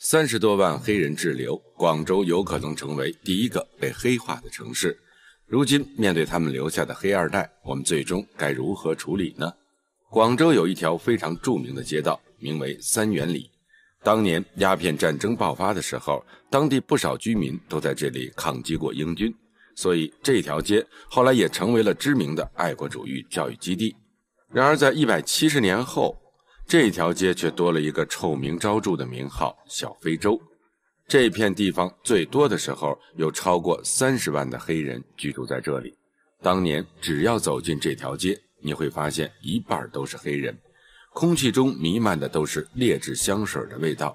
三十多万黑人滞留，广州有可能成为第一个被黑化的城市。如今面对他们留下的黑二代，我们最终该如何处理呢？广州有一条非常著名的街道，名为三元里。当年鸦片战争爆发的时候，当地不少居民都在这里抗击过英军，所以这条街后来也成为了知名的爱国主义教育基地。然而，在一百七十年后，这条街却多了一个臭名昭著的名号——小非洲。这片地方最多的时候有超过三十万的黑人居住在这里。当年只要走进这条街，你会发现一半都是黑人，空气中弥漫的都是劣质香水的味道。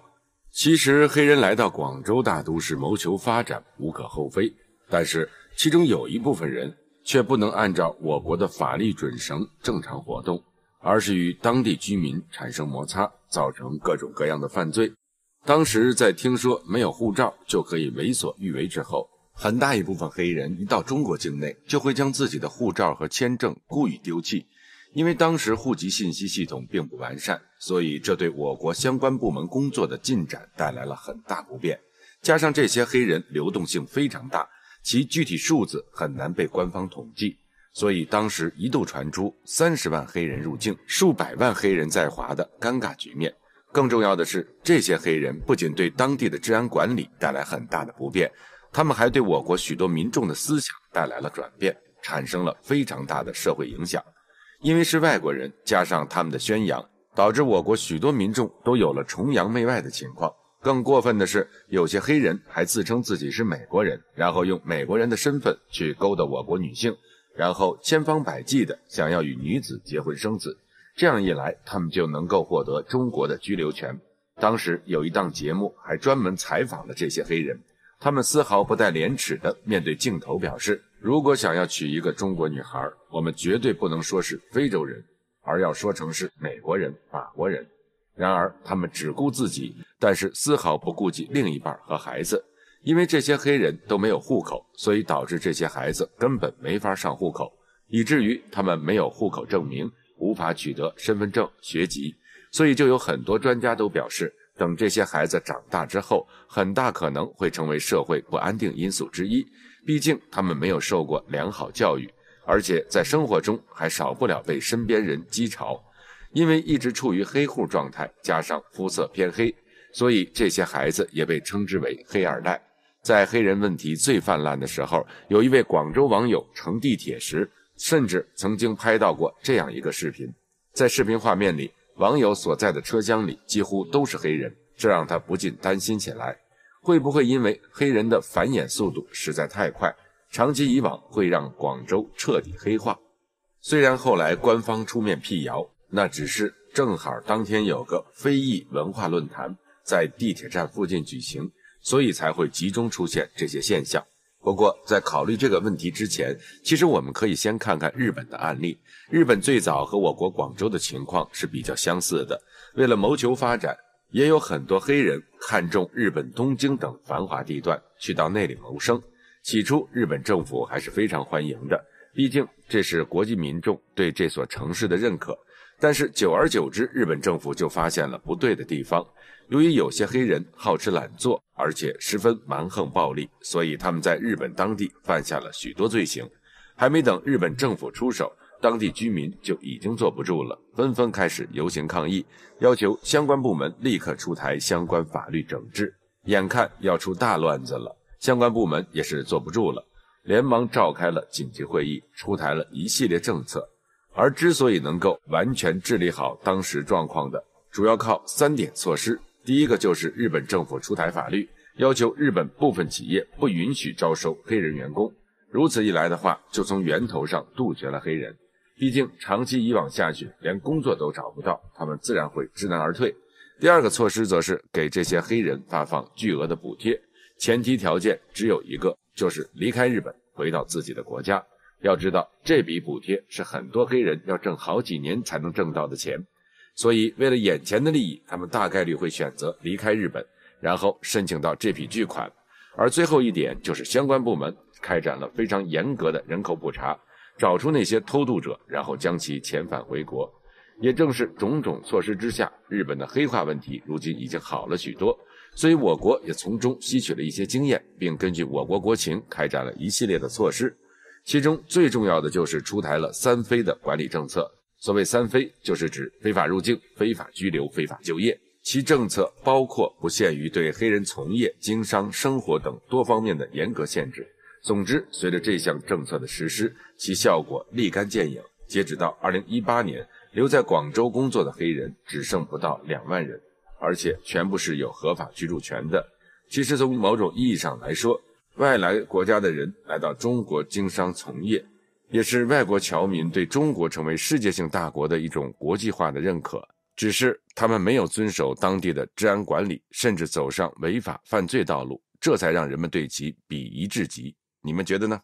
其实，黑人来到广州大都市谋求发展无可厚非，但是其中有一部分人却不能按照我国的法律准绳正常活动。而是与当地居民产生摩擦，造成各种各样的犯罪。当时在听说没有护照就可以为所欲为之后，很大一部分黑人一到中国境内就会将自己的护照和签证故意丢弃，因为当时户籍信息系统并不完善，所以这对我国相关部门工作的进展带来了很大不便。加上这些黑人流动性非常大，其具体数字很难被官方统计。所以当时一度传出三十万黑人入境、数百万黑人在华的尴尬局面。更重要的是，这些黑人不仅对当地的治安管理带来很大的不便，他们还对我国许多民众的思想带来了转变，产生了非常大的社会影响。因为是外国人，加上他们的宣扬，导致我国许多民众都有了崇洋媚外的情况。更过分的是，有些黑人还自称自己是美国人，然后用美国人的身份去勾搭我国女性。然后千方百计的想要与女子结婚生子，这样一来，他们就能够获得中国的居留权。当时有一档节目还专门采访了这些黑人，他们丝毫不带廉耻的面对镜头表示：如果想要娶一个中国女孩，我们绝对不能说是非洲人，而要说成是美国人、法国人。然而他们只顾自己，但是丝毫不顾及另一半和孩子。因为这些黑人都没有户口，所以导致这些孩子根本没法上户口，以至于他们没有户口证明，无法取得身份证、学籍。所以就有很多专家都表示，等这些孩子长大之后，很大可能会成为社会不安定因素之一。毕竟他们没有受过良好教育，而且在生活中还少不了被身边人讥嘲。因为一直处于黑户状态，加上肤色偏黑，所以这些孩子也被称之为“黑二代”。在黑人问题最泛滥的时候，有一位广州网友乘地铁时，甚至曾经拍到过这样一个视频。在视频画面里，网友所在的车厢里几乎都是黑人，这让他不禁担心起来：会不会因为黑人的繁衍速度实在太快，长期以往会让广州彻底黑化？虽然后来官方出面辟谣，那只是正好当天有个非裔文化论坛在地铁站附近举行。所以才会集中出现这些现象。不过，在考虑这个问题之前，其实我们可以先看看日本的案例。日本最早和我国广州的情况是比较相似的。为了谋求发展，也有很多黑人看中日本东京等繁华地段，去到那里谋生。起初，日本政府还是非常欢迎的，毕竟这是国际民众对这所城市的认可。但是久而久之，日本政府就发现了不对的地方。由于有些黑人好吃懒做，而且十分蛮横暴力，所以他们在日本当地犯下了许多罪行。还没等日本政府出手，当地居民就已经坐不住了，纷纷开始游行抗议，要求相关部门立刻出台相关法律整治。眼看要出大乱子了，相关部门也是坐不住了，连忙召开了紧急会议，出台了一系列政策。而之所以能够完全治理好当时状况的，主要靠三点措施。第一个就是日本政府出台法律，要求日本部分企业不允许招收黑人员工。如此一来的话，就从源头上杜绝了黑人。毕竟长期以往下去，连工作都找不到，他们自然会知难而退。第二个措施则是给这些黑人发放巨额的补贴，前提条件只有一个，就是离开日本，回到自己的国家。要知道，这笔补贴是很多黑人要挣好几年才能挣到的钱，所以为了眼前的利益，他们大概率会选择离开日本，然后申请到这笔巨款。而最后一点就是相关部门开展了非常严格的人口普查，找出那些偷渡者，然后将其遣返回国。也正是种种措施之下，日本的黑化问题如今已经好了许多。所以我国也从中吸取了一些经验，并根据我国国情开展了一系列的措施。其中最重要的就是出台了“三非”的管理政策。所谓“三非”，就是指非法入境、非法拘留、非法就业。其政策包括不限于对黑人从业、经商、生活等多方面的严格限制。总之，随着这项政策的实施，其效果立竿见影。截止到二零一八年，留在广州工作的黑人只剩不到两万人，而且全部是有合法居住权的。其实，从某种意义上来说，外来国家的人来到中国经商从业，也是外国侨民对中国成为世界性大国的一种国际化的认可。只是他们没有遵守当地的治安管理，甚至走上违法犯罪道路，这才让人们对其鄙夷至极。你们觉得呢？